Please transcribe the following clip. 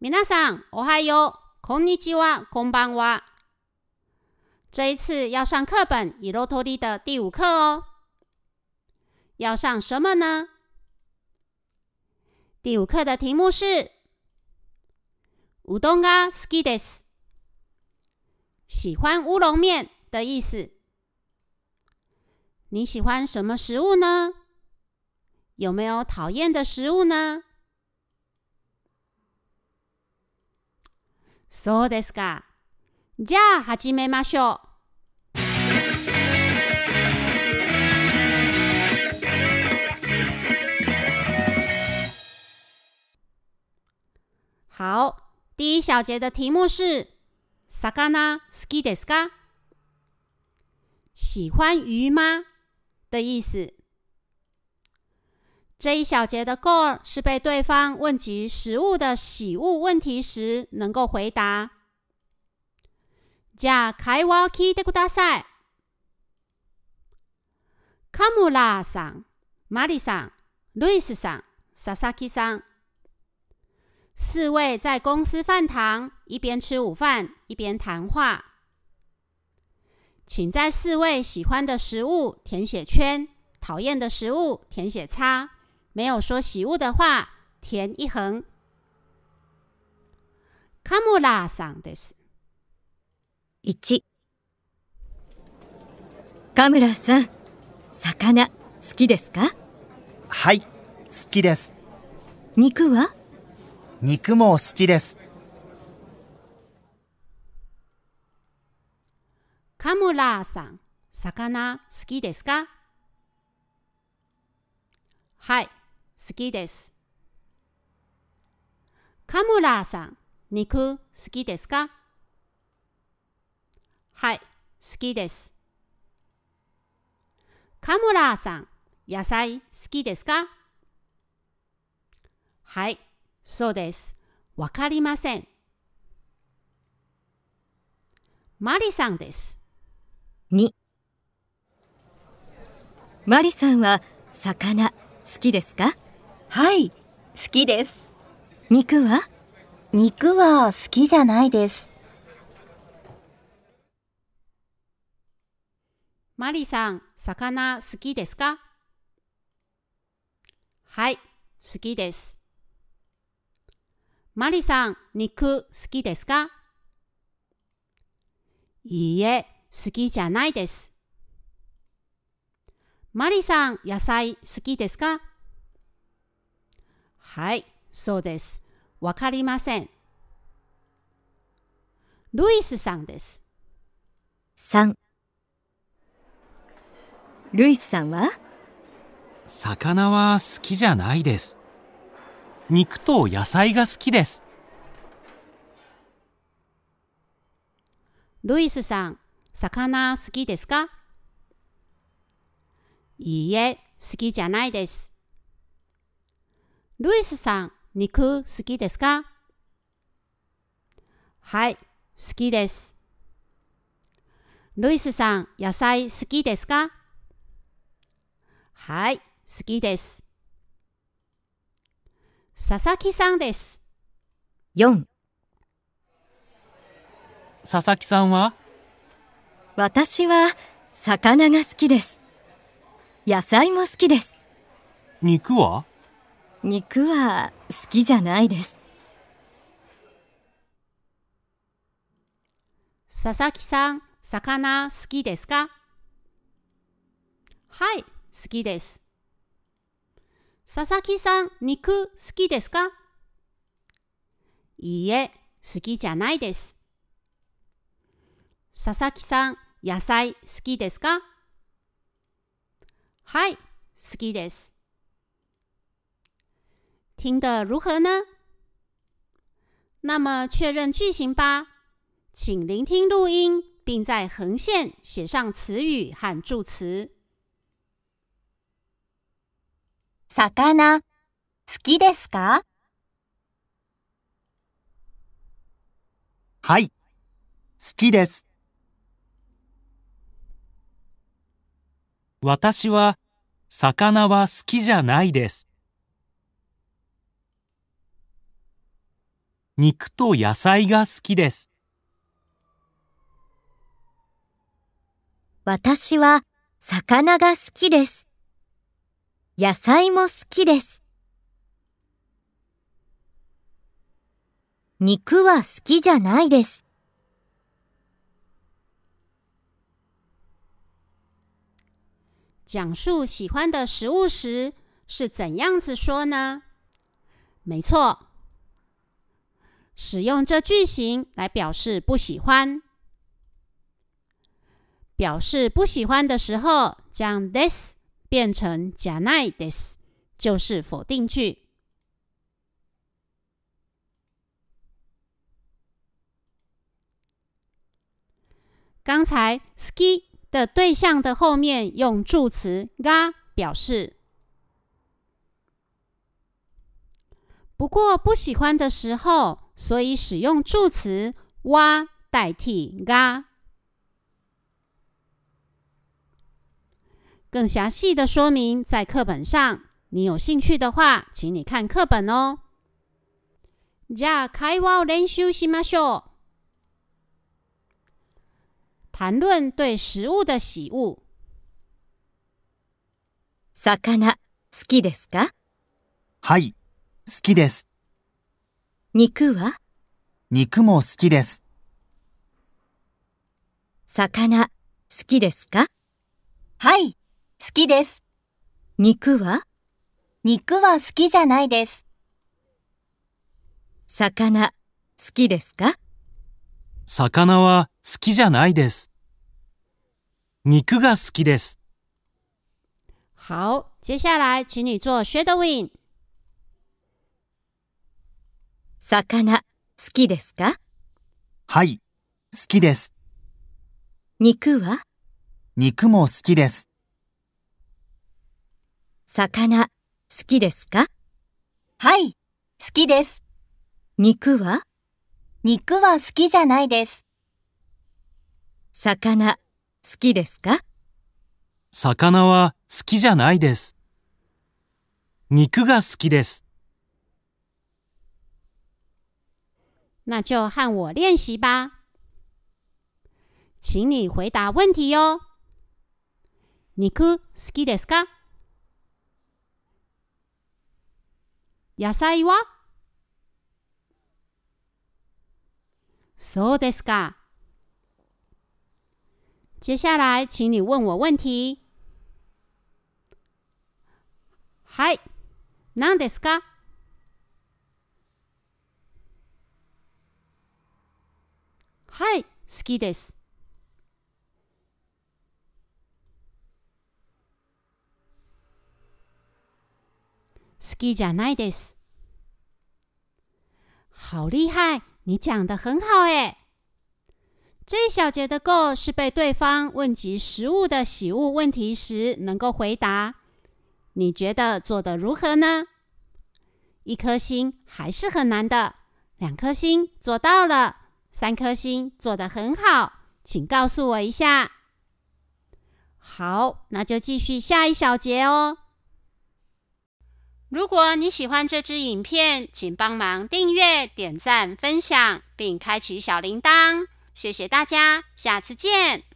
皆さん、おはよう、こんにちは、こんばんは。这一次要上课本《以肉托地》的第五课哦。要上什么呢？第五课的题目是“乌冬が好きです”，喜欢乌龙面的意思。你喜欢什么食物呢？有没有讨厌的食物呢？ そうですか。じゃあ始めましょう。好，第一小节的题目是“魚好きですか？”喜欢鱼吗？的意思。这一小节的 goal 是被对方问及食物的喜恶问题时，能够回答。じゃあ会話を聞いてください。カムラさん、マリさん、ルイスさん、ササキさん，四位在公司饭堂一边吃午饭一边谈话。请在四位喜欢的食物填写圈，讨厌的食物填写叉。 没有说喜恶的话，填一横。カムラさんです。一。カムラさん、魚好きですか？はい、好きです。肉は？肉も好きです。カムラさん、魚好きですか？はい。好きです。カムラーさん、肉好きですか？はい、好きです。カムラーさん、野菜好きですか？はい、そうです。わかりません。マリさんです。2マリさんは魚好きですか？はい、好きです。肉は？肉は好きじゃないです。マリさん、魚好きですか？はい、好きです。マリさん、肉好きですか？いいえ、好きじゃないです。マリさん、野菜好きですか？はい、そうです。わかりません。ルイスさんです。3ルイスさんは？魚は好きじゃないです。肉と野菜が好きです。ルイスさん、魚好きですか？いいえ、好きじゃないです。ルイスさん、肉好きですか？はい、好きです。ルイスさん、野菜好きですか？はい、好きです。佐々木さんです。4佐々木さんは？私は魚が好きです。野菜も好きです。肉は？肉は好きじゃないです。佐々木さん、魚好きですか？はい、好きです。佐々木さん、肉好きですか？いいえ、好きじゃないです。佐々木さん、野菜好きですか？はい、好きです。听得如何呢？那么确认句型吧，请聆听录音，并在横线写上词语和助词。魚好きですか？はい、好きです。私は魚は好きじゃないです。肉と野菜が好きです。私は魚が好きです。野菜も好きです。肉は好きじゃないです。讲述喜欢的食物时是怎样子说呢？没错，使用这句型来表示不喜欢。表示不喜欢的时候，将 this 变成じゃないです，就是否定句。刚才 ski 的对象的后面用助词が表示。不过不喜欢的时候， 所以使用助词は代替が。更详细的说明在课本上，你有兴趣的话，请你看课本哦。じゃあ会話を練習しましょう。谈论对食物的喜恶。魚、好きですかはい、好きです。 肉は？肉も好きです。魚、好きですか？はい、好きです。肉は？肉は好きじゃないです。魚、好きですか？魚は好きじゃないです。肉が好きです。好，接下来请你做 shadowing。魚、好きですか？はい、好きです。肉は？肉も好きです。魚、好きですか？はい、好きです。肉は？肉は好きじゃないです。魚、好きですか？魚は好きじゃないです。肉が好きです。那就和我练习吧。请你回答问题哟。肉好きですか？野菜は？そうですか。接下来，请你问我问题。はい、何ですか？はい、好きです。好きじゃないです。好厉害，你讲的很好诶。这一小节的够是被对方问及食物的喜恶问题时能够回答。你觉得做的如何呢？一颗星还是很难的，两颗星做到了。 三颗星做得很好，请告诉我一下。好，那就继续下一小节哦。如果你喜欢这支影片，请帮忙订阅、点赞、分享，并开启小铃铛。谢谢大家，下次见。